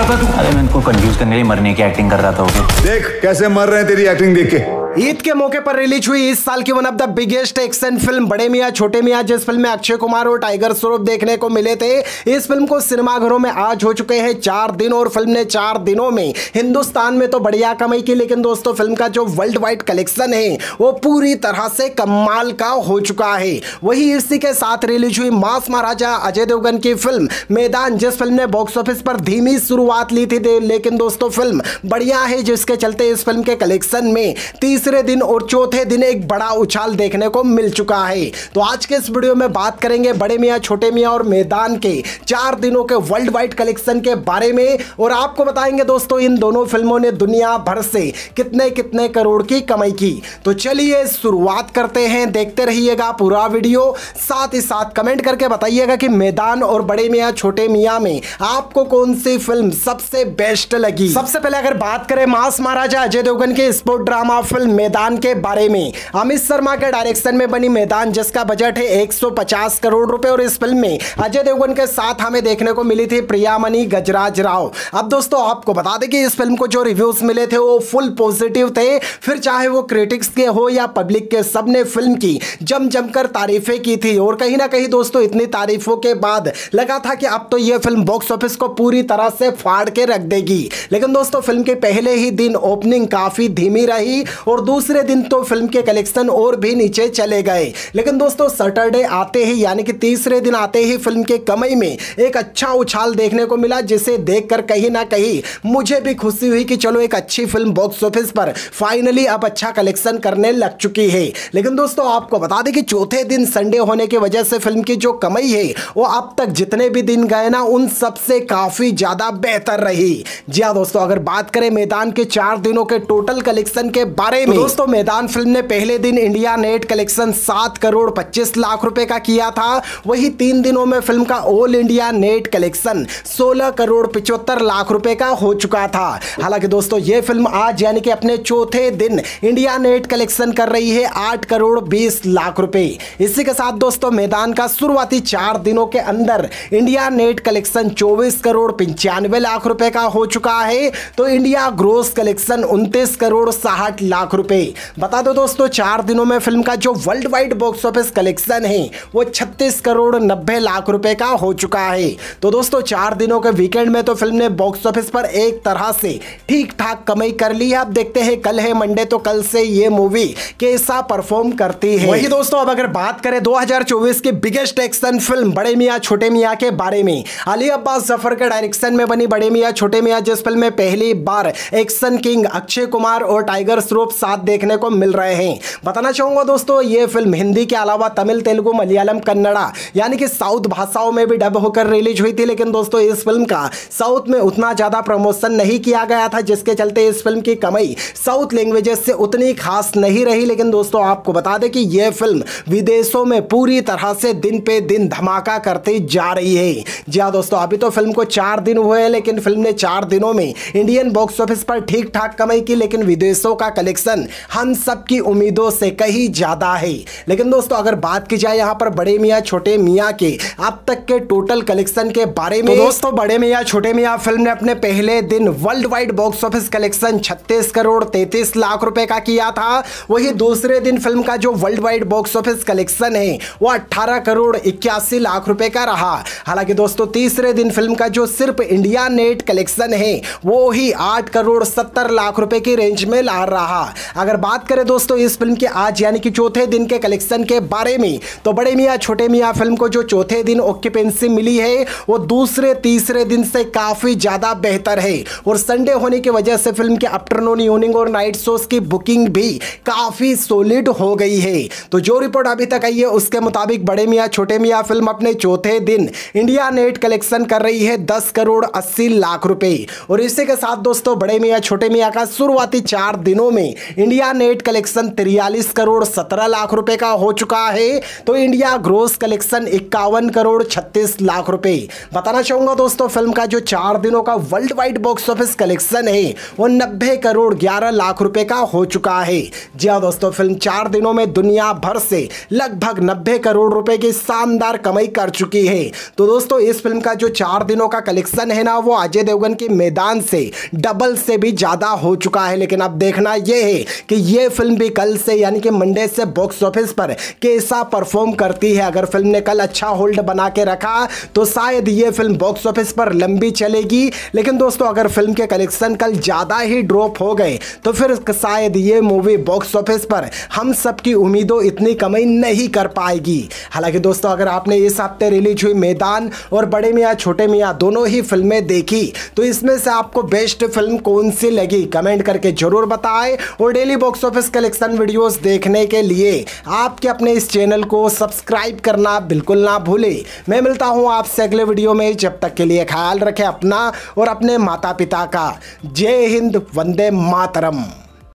चाहता तू? अरे मैं इनको कंफ्यूज करने के लिए मरने की एक्टिंग कर रहा था देख कैसे मर रहे हैं तेरी एक्टिंग देख के। ईद के मौके पर रिलीज़ हुई इस साल की one of the biggest action film, Bade Miyan, Chote मियाँ, जिस फ़िल्म में अक्षय कुमार और टाइगर स्वरूप देखने को मिले थे, इस फ़िल्म को सिनेमाघरों में आज हो चुके हैं चार दिन और फ़िल्म ने चार दिनों में। हिंदुस्तान में तो बढ़िया कमाई की, लेकिन दोस्तों, फ़िल्म का जो वर्ल्ड वाइड कलेक्शन है, वो पूरी तरह से कमाल का हो चुका है। वही इसी के साथ रिलीज़ हुई मास महाराजा अजय देवगन की फ़िल्म, मैदान, जिस फ़िल्म ने बॉक्स ऑफ़िस पर धीमी शुरुआत ली थी लेकिन दोस्तों, फ़िल्म बढ़िया है, जिसके चलते इस फ़िल्म के कलेक्शन में तीस तीसरे दिन और चौथे दिन एक बड़ा उछाल देखने को मिल चुका है। तो आज के इस वीडियो में बात करेंगे बड़े मियाँ, छोटे मियाँ और मैदान के चार दिनों के वर्ल्ड वाइड कलेक्शन के बारे में। और आपको बताएँगे दोस्तों, इन दोनों फ़िल्मों ने दुनिया भर से कितने कितने करोड़ की कमाई की। तो चलिए शुरुआत करते हैं, देखते रहिएगा पूरा वीडियो। साथ ही साथ कमेंट करके बताइएगा कि मैदान और बड़े मियाँ, छोटे मियाँ में आपको कौन सी फ़िल्म सबसे बेस्ट लगी? सबसे पहले अगर बात करें मास महाराजा अजय देवगन की स्पोर्ट ड्रामा फ़िल्म मैदान के बारे में। अमित शर्मा के डायरेक्शन में बनी मैदान, जिसका बजट है 150 करोड़ रुपए, और इस फ़िल्म में अजय देवगन के साथ हमें देखने को मिली थी प्रियामणि गजराज राव। अब दोस्तों, आपको बता दें कि इस फ़िल्म को जो रिव्यूज़ मिले थे, वो फुल पॉजिटिव थे। फिर चाहे वो क्रिटिक्स के हो या पब्लिक के, सबने फ़िल्म की जम जमकर तारीफें की थी। और कहीं ना कहीं दोस्तों, इतनी तारीफों के बाद लगा था कि अब तो यह फ़िल्म बॉक्स ऑफ़िस को पूरी तरह से फाड़ के रख देगी। लेकिन दोस्तों, फ़िल्म के पहले ही दिन ओपनिंग काफ़ी धीमी रही, और और दूसरे दिन तो फ़िल्म के कलेक्शन और भी नीचे चले गए। लेकिन दोस्तों सैटरडे आते ही, यानी कि तीसरे दिन आते ही फ़िल्म के कमाई में एक अच्छा उछाल देखने को मिला, जिसे देखकर कहीं ना कहीं मुझे भी खुशी हुई कि चलो एक अच्छी फ़िल्म बॉक्स ऑफ़िस पर फाइनली अब अच्छा कलेक्शन करने लग चुकी है। लेकिन दोस्तों, आपको बता दें कि चौथे दिन संडे होने की वजह से फ़िल्म की जो कमाई है, वो अब तक जितने भी दिन गए ना, उन सबसे काफ़ी ज़्यादा बेहतर रही। जी हाँ दोस्तों, अगर बात करें मैदान के चार दिनों के टोटल कलेक्शन के बारे में तो दोस्तों, मैदान फ़िल्म ने पहले दिन इंडिया नेट कलेक्शन सात करोड़ पच्चीस लाख रुपए का किया था। वही तीन दिनों में फ़िल्म का ऑल इंडिया नेट कलेक्शन सोलह करोड़ पिचहत्तर लाख रुपए का हो चुका था। हालाँकि दोस्तों, ये फ़िल्म आज यानी कि अपने चौथे दिन इंडिया नेट कलेक्शन कर रही है, आठ करोड़ बीस लाख रुपए। इसी के साथ दोस्तों, मैदान का शुरुआती चार दिनों के अंदर इंडिया नेट कलेक्शन चौबीस करोड़ पंचानवे लाख रुपए का हो चुका है। तो इंडिया ग्रोस कलेक्शन उनतीस करोड़ साठ लाख रुपए। बता दो दोस्तों, चार दिनों में फ़िल्म का जो world wide box office collection है, वो 36 करोड़ नब्बे लाख रुपए का हो चुका है। तो दोस्तों, चार दिनों के वीकेंड में तो फ़िल्म ने बॉक्स ऑफ़िस पर एक तरह से ठीक ठाक कमाई कर ली है। अब देखते हैं, कल है मंडे तो कल से ये मूवी कैसा परफॉर्म करती है। वही दोस्तों, अब अगर बात करें 2024 की biggest action film Bade Miyan, छोटे मियाँ के बारे में। अली अब्बास ज़फ़र के डायरेक्शन में बनी बड़े मियाँ, छोटे मियाँ, जिस फ़िल्म में पहली बार एक्शन किंग अक्षय कुमार और टाइगर श्रॉफ साथ देखने को मिल रहे हैं। बताना चाहूँगा दोस्तों, ये फ़िल्म हिंदी के अलावा तमिल, तेलुगु, मलयालम, कन्नड़ा, यानी कि साउथ भाषाओं में भी डब होकर रिलीज़ हुई थी, लेकिन दोस्तों, इस फ़िल्म का साउथ में उतना ज़्यादा प्रमोशन नहीं किया गया था, जिसके चलते इस फ़िल्म की कमाई साउथ लैंग्वेजेस से उतनी खास नहीं रही। लेकिन दोस्तों, आपको बता दें कि यह फ़िल्म विदेशों में पूरी तरह से दिन पे दिन धमाका करती जा रही है। जी हाँ दोस्तों, अभी तो फ़िल्म को चार दिन हुए हैं, लेकिन फ़िल्म ने चार दिनों में इंडियन बॉक्स ऑफ़िस पर ठीक ठाक कमाई की, लेकिन विदेशों का कलेक्शन हम सबकी उम्मीदों से कहीं ज़्यादा है। लेकिन दोस्तों अगर बात की जाए यहाँ पर बड़े मियाँ छोटे मियाँ के अब तक के टोटल कलेक्शन के बारे में। तो दोस्तों बड़े मियाँ छोटे मियाँ फ़िल्म ने अपने पहले दिन world wide box office collection छत्तीस करोड़ तैतीस लाख रुपए का किया था। वही दूसरे दिन फ़िल्म का जो world wide box office collection है वो अट्ठारह करोड़ इक्यासी लाख रुपए का रहा। हालाँकि दोस्तों तीसरे दिन फ़िल्म का जो सिर्फ़ इंडिया नेट कलेक्शन है वो ही आठ करोड़ सत्तर लाख रुपए की रेंज में ला रहा। अगर बात करें दोस्तों, इस फ़िल्म के आज यानी कि चौथे दिन के कलेक्शन के बारे में तो बड़े मियाँ, छोटे मियाँ फ़िल्म को जो चौथे दिन ऑक्यूपेंसी मिली है, वो दूसरे, तीसरे दिन से काफ़ी ज़्यादा बेहतर है। और संडे होने की वजह से फ़िल्म के आफ्टरनून इवनिंग और नाइट शोज़ की बुकिंग भी काफ़ी सोलिड हो गई है। तो जो रिपोर्ट अभी तक आई है, उसके मुताबिक बड़े मियाँ, छोटे मियाँ फ़िल्म अपने चौथे दिन इंडिया नेट कलेक्शन कर रही है दस करोड़ अस्सी लाख रुपए। और इसी के साथ दोस्तों, बड़े मियाँ, छोटे मियाँ का शुरुआती चार दिनों में इंडिया नेट कलेक्शन तिरयालीस करोड़ सत्रह लाख रुपए का हो चुका है। तो इंडिया ग्रोस कलेक्शन इक्यावन करोड़ छत्तीस लाख रुपए। बताना चाहूँगा दोस्तों, फ़िल्म का जो चार दिनों का world wide box office collection है, वो नब्बे करोड़ ग्यारह लाख रुपए का हो चुका है। जी हाँ दोस्तों, फ़िल्म चार दिनों में दुनिया भर से लगभग नब्बे करोड़ रुपए की शानदार कमाई कर चुकी है। तो दोस्तों, इस फ़िल्म का जो चार दिनों का कलेक्शन है ना, वो अजय देवगन के मैदान से, डबल से भी ज़्यादा हो चुका है। लेकिन अब देखना यह है कि ये फ़िल्म भी कल से, यानी कि मंडे से बॉक्स ऑफ़िस पर कैसा परफॉर्म करती है। अगर फ़िल्म ने कल अच्छा होल्ड बना के रखा तो शायद ये फ़िल्म बॉक्स ऑफ़िस पर लंबी चलेगी। लेकिन दोस्तों, अगर फ़िल्म के कलेक्शन कल ज़्यादा ही ड्रॉप हो गए तो फिर शायद ये मूवी बॉक्स ऑफ़िस पर हम सबकी उम्मीदों इतनी कमाई नहीं कर पाएगी। हालाँकि दोस्तों, अगर आपने इस हफ़्ते रिलीज़ हुई मैदान और बड़े मियाँ, छोटे मियाँ दोनों ही फ़िल्में देखी तो इसमें से आपको बेस्ट फ़िल्म कौन सी लगी? कमेंट करके ज़रूर बताएँ और daily box office collection videos देखने के लिए आपके अपने इस चैनल को सब्सक्राइब करना बिल्कुल ना भूले। मैं मिलता हूँ आपसे अगले वीडियो में। जब तक के लिए ख्याल रखें अपना और अपने माता पिता का। जय हिंद, वंदे मातरम।